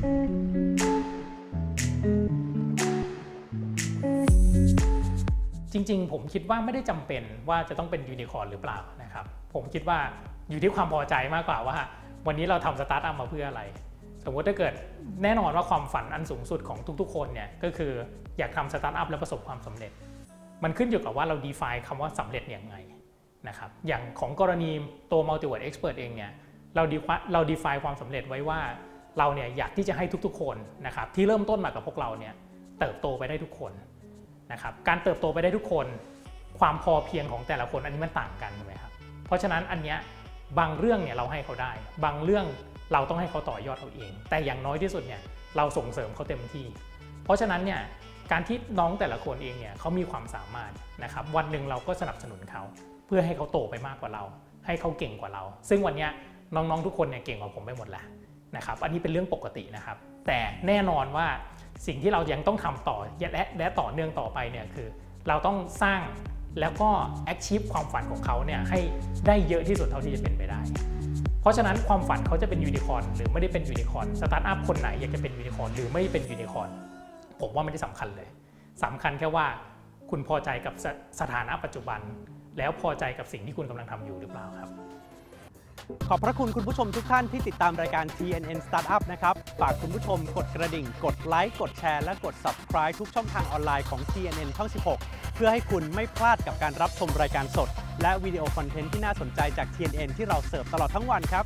จริง ๆ ผมคิดว่าไม่ได้จำเป็นว่าจะต้องเป็นยูนิคอร์นหรือเปล่านะครับ ผมคิดว่าอยู่ที่ความพอใจมากกว่าว่า วันนี้เราทำสตาร์ทอัพมาเพื่ออะไร สมมติถ้าเกิดแน่นอนว่าความฝันอันสูงสุดของทุกๆ คนเนี่ยก็คืออยากทำสตาร์ทอัพแล้วประสบความสำเร็จ มันขึ้นอยู่กับว่าเรา define คำว่าสำเร็จอย่างไงนะครับอย่างของกรณีตัว multi-word expert เองเนี่ยเรา defi- เรา define ความสำเร็จไว้ว่า เราเนี่ยอยากที่จะให้ทุกๆ คนนะครับที่เริ่มต้นมากับพวกเราเนี่ยเติบโตไปได้ทุกคนนะครับการเติบโตไปได้ทุกคน ความพอเพียงของแต่ละคนอันนี้มันต่างกันถูกไหมครับเพราะฉะนั้นอันเนี้ยบางเรื่องเนี่ยเราให้เขาได้ บางเรื่องเราต้องให้เขาต่อยอดเขาเอง แต่อย่างน้อยที่สุดเนี่ยเราส่งเสริมเขาเต็มที่ เพราะฉะนั้นเนี่ยการที่น้องแต่ละคนเองเนี่ยเขามีความสามารถนะครับวันหนึ่งเราก็สนับสนุนเขา เพื่อให้เขาโตไปมากกว่าเรา ให้เขาเก่งกว่าเรา ซึ่งวันเนี้ยน้องๆทุกคนเนี่ยเก่งกว่าผมไปหมดแล้ว นะครับอันนี้เป็นเรื่องปกตินะครับ แต่แน่นอนว่าสิ่งที่เรายังต้องทำต่อและและต่อเนื่องต่อไปเนี่ยคือ เราต้องสร้างแล้วก็ achieve ความฝันของเขาเนี่ยให้ได้เยอะที่สุดเท่าที่จะเป็นไปได้ เพราะฉะนั้นความฝันเขาจะเป็นยูนิคอร์นหรือไม่ได้เป็นยูนิคอร์นสตาร์ทอัพคนไหนอยากจะเป็นยูนิคอร์นหรือไม่เป็นยูนิคอร์นผมว่าไม่ได้สำคัญเลยสำคัญแค่ว่าคุณพอใจกับสถานะปัจจุบัน แล้วพอใจกับสิ่งที่คุณกำลังทำอยู่หรือเปล่าครับ ขอบพระคุณคุณผู้ชมทุกท่านที่ติดตามรายการ TNN Startup นะครับ ฝากคุณผู้ชมกดกระดิ่ง กดไลค์ กดแชร์ และกด subscribe ทุกช่องทางออนไลน์ของ TNN ช่อง 16 เพื่อให้คุณไม่พลาดกับการรับชมรายการสด และวิดีโอคอนเทนต์ที่น่าสนใจจาก TNN ที่เราเสิร์ฟตลอดทั้งวันครับ